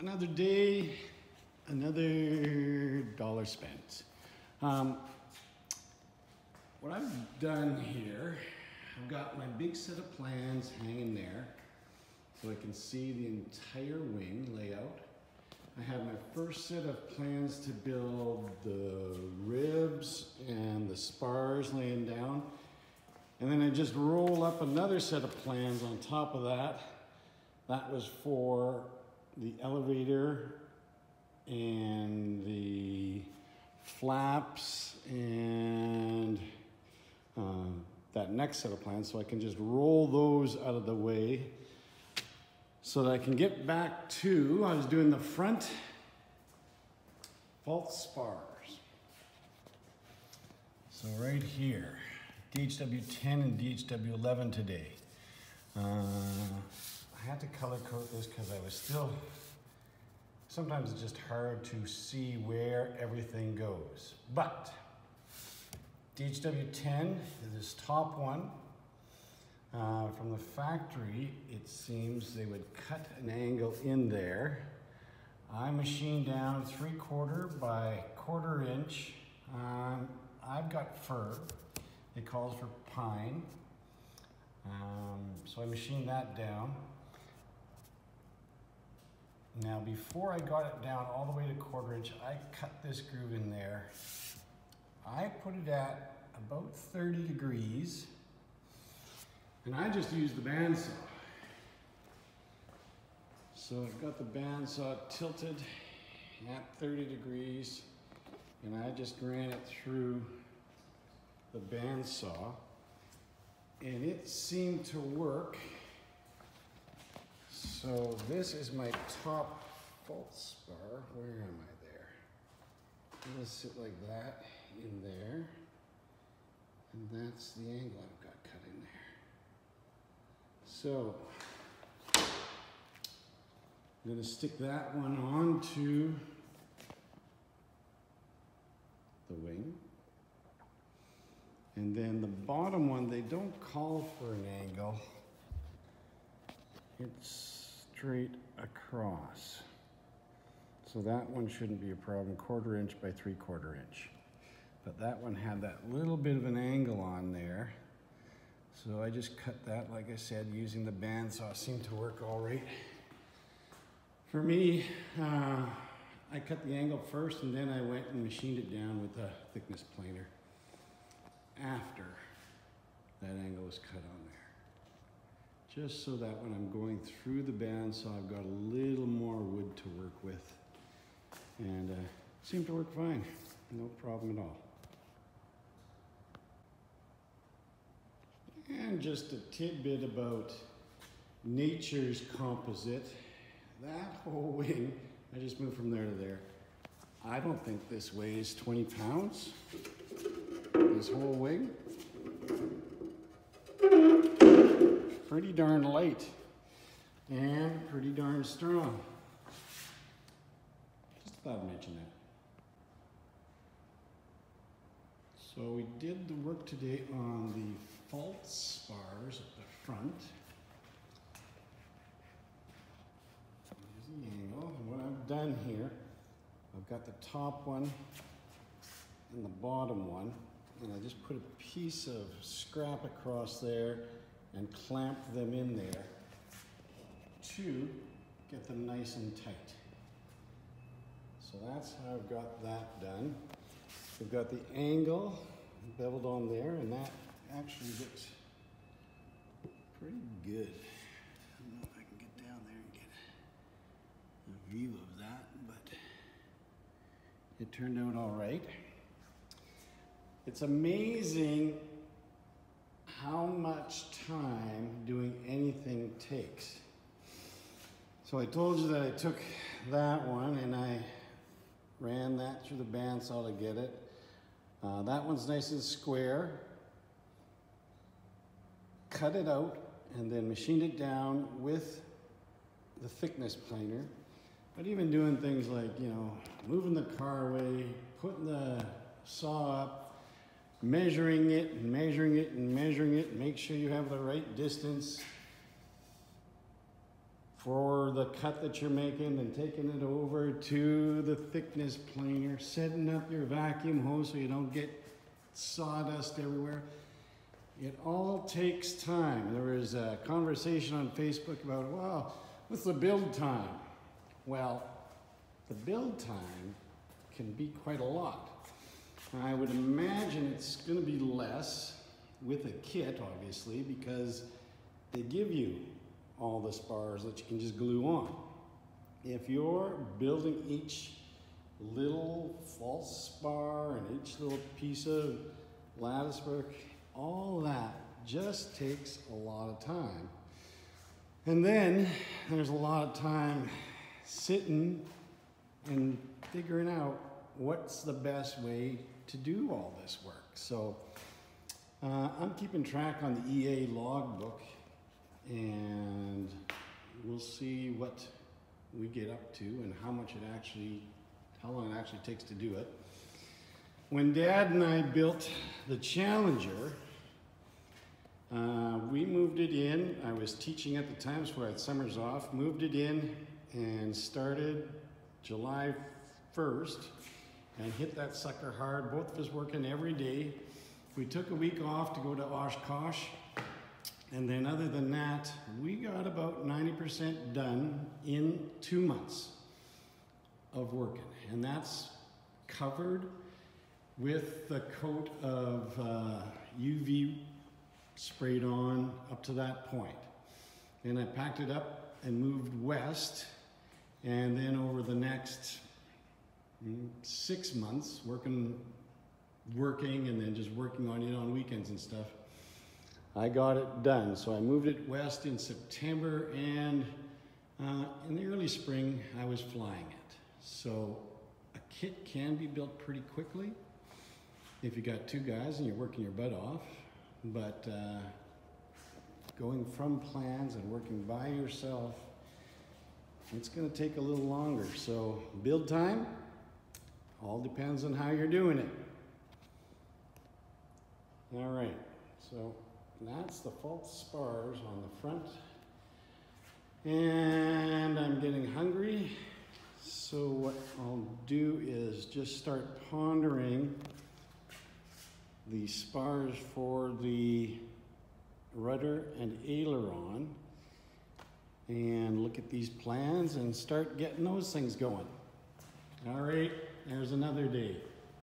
another day, another dollar spent. Um, what I've done here, I've got my big set of plans hanging there so I can see the entire wing layout. I have my first set of plans to build the ribs and the spars laying down. And then I just roll up another set of plans on top of that. That was for the elevator and the flaps and uh, that next set of plans so I can just roll those out of the way so that I can get back to, I was doing the front false spars. So right here, DHW10 and DHW11 today. Uh, had to color code this because I was still, sometimes it's just hard to see where everything goes. But DHW10 is this top one. Uh, from the factory, it seems they would cut an angle in there. I machined down three quarter by quarter inch. Um, I've got fir. It calls for pine. Um, so I machined that down. Now before I got it down all the way to quarter inch, I cut this groove in there. I put it at about 30 degrees and I just used the bandsaw. So I've got the bandsaw tilted at 30 degrees and I just ran it through the bandsaw and it seemed to work so this is my top false spar. Where am I there? I'm gonna sit like that in there. And that's the angle I've got cut in there. So I'm gonna stick that one onto the wing. And then the bottom one, they don't call for an angle. It's straight across. So that one shouldn't be a problem, quarter inch by three quarter inch. But that one had that little bit of an angle on there. So I just cut that, like I said, using the bandsaw. Seemed to work all right. For me, uh, I cut the angle first and then I went and machined it down with a thickness planer after that angle was cut on just so that when I'm going through the bandsaw, I've got a little more wood to work with. And uh, seemed to work fine, no problem at all. And just a tidbit about nature's composite. That whole wing, I just moved from there to there. I don't think this weighs 20 pounds, this whole wing pretty darn light and pretty darn strong. Just thought I'd mention that. So we did the work today on the false spars at the front. Here's the angle. What I've done here, I've got the top one and the bottom one. And I just put a piece of scrap across there and clamp them in there to get them nice and tight. So that's how I've got that done. We've got the angle beveled on there and that actually looks pretty good. I don't know if I can get down there and get a view of that, but it turned out all right. It's amazing how much time doing anything takes. So I told you that I took that one and I ran that through the bandsaw to get it. Uh, that one's nice and square. Cut it out and then machined it down with the thickness planer. But even doing things like, you know, moving the car away, putting the saw up, measuring it and measuring it and measuring it, make sure you have the right distance for the cut that you're making, then taking it over to the thickness planer, setting up your vacuum hose so you don't get sawdust everywhere. It all takes time. There was a conversation on Facebook about, wow, what's the build time? Well, the build time can be quite a lot. I would imagine it's going to be less with a kit, obviously, because they give you all the spars that you can just glue on. If you're building each little false spar and each little piece of lattice work, all that just takes a lot of time. And then there's a lot of time sitting and figuring out what's the best way to do all this work. So uh, I'm keeping track on the EA logbook and we'll see what we get up to and how much it actually, how long it actually takes to do it. When Dad and I built the Challenger, uh, we moved it in. I was teaching at the time, so I had summers off. Moved it in and started July 1st and hit that sucker hard. Both of us working every day. We took a week off to go to Oshkosh. And then other than that, we got about 90% done in two months of working. And that's covered with the coat of uh, UV sprayed on up to that point. And I packed it up and moved west. And then over the next six months, working, working, and then just working on it on weekends and stuff, I got it done. So I moved it west in September, and uh, in the early spring, I was flying it. So a kit can be built pretty quickly if you got two guys and you're working your butt off. But uh, going from plans and working by yourself, it's going to take a little longer. So build time all depends on how you're doing it. All right, so that's the false spars on the front. And I'm getting hungry. So what I'll do is just start pondering the spars for the rudder and aileron and look at these plans and start getting those things going. All right, there's another day.